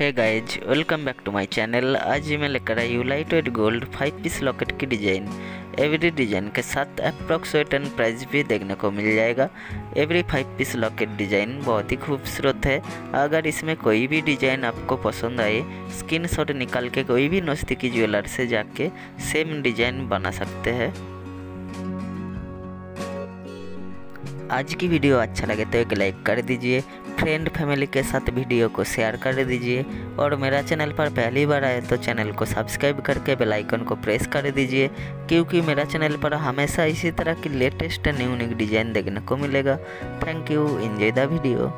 Hey guys welcome back to my channel आज मैं लेकर आई हूँ light weight gold five piece locket की डिज़ाइन एवरी डिज़ाइन के साथ अप्रॉक्स एंड प्राइस भी देखने को मिल जाएगा. Every five piece locket design बहुत ही खूबसूरत है. अगर इसमें कोई भी डिज़ाइन आपको पसंद आए स्क्रीन निकाल के कोई भी नज़दीकी ज्वेलर से जाके सेम डिज़ाइन बना सकते हैं। आज की वीडियो अच्छा लगे तो एक लाइक कर दीजिए फ्रेंड फैमिली के साथ वीडियो को शेयर कर दीजिए, और मेरा चैनल पर पहली बार आए तो चैनल को सब्सक्राइब करके बेल आइकन को प्रेस कर दीजिए, क्योंकि मेरा चैनल पर हमेशा इसी तरह की लेटेस्ट न्यू न्यू डिज़ाइन देखने को मिलेगा। Thank you enjoy the video